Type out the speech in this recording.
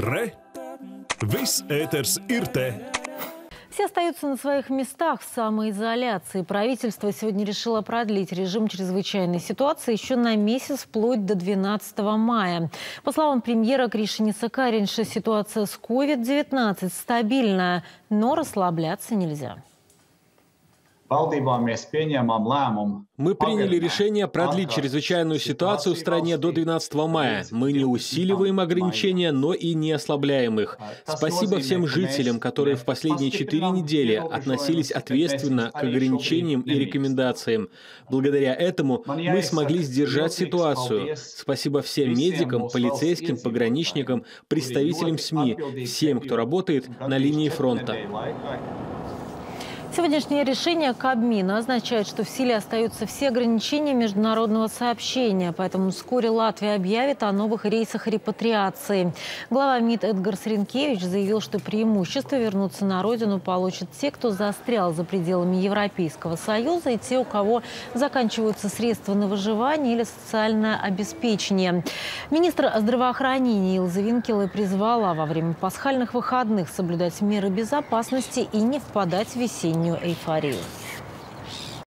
Re! Viss ēters ir te! Все остаются на своих местах в самоизоляции. Правительство сегодня решило продлить режим чрезвычайной ситуации еще на месяц, вплоть до 12 мая. По словам премьера Кришиниса Каринша, ситуация с COVID-19 стабильная, но расслабляться нельзя. Мы приняли решение продлить чрезвычайную ситуацию в стране до 12 мая. Мы не усиливаем ограничения, но и не ослабляем их. Спасибо всем жителям, которые в последние четыре недели относились ответственно к ограничениям и рекомендациям. Благодаря этому мы смогли сдержать ситуацию. Спасибо всем медикам, полицейским, пограничникам, представителям СМИ, всем, кто работает на линии фронта. Сегодняшнее решение Кабмина означает, что в силе остаются все ограничения международного сообщения, поэтому вскоре Латвия объявит о новых рейсах репатриации. Глава МИД Эдгар Сренкевич заявил, что преимущество вернуться на родину получат те, кто застрял за пределами Европейского Союза и те, у кого заканчиваются средства на выживание или социальное обеспечение. Министр здравоохранения Илза Винкелы призвала во время пасхальных выходных соблюдать меры безопасности и не впадать в весенний caminho e farei.